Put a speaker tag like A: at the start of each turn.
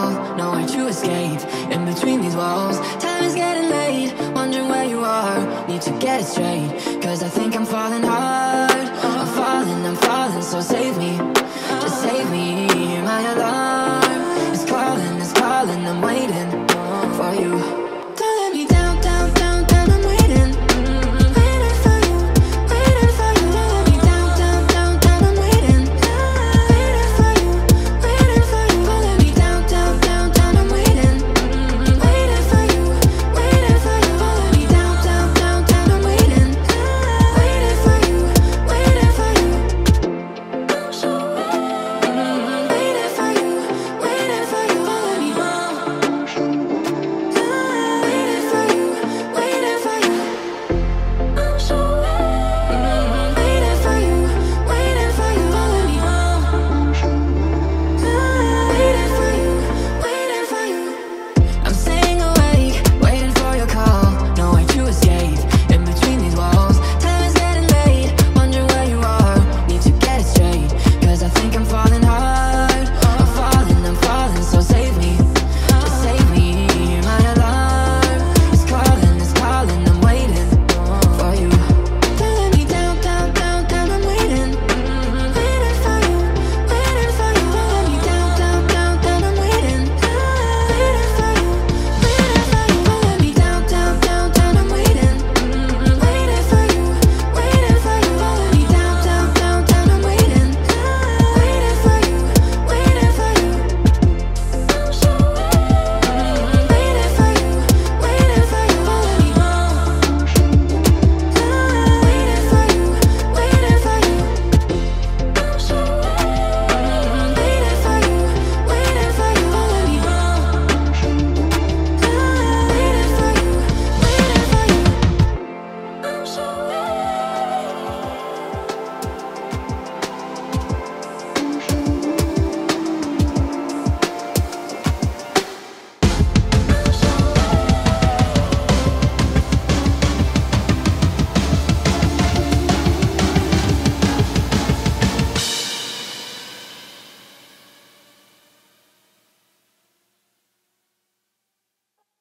A: No nowhere to escape. In between these walls, time is getting late. Wondering where you are, need to get it straight. Cause I think I'm falling hard. I'm falling, I'm falling, so save me.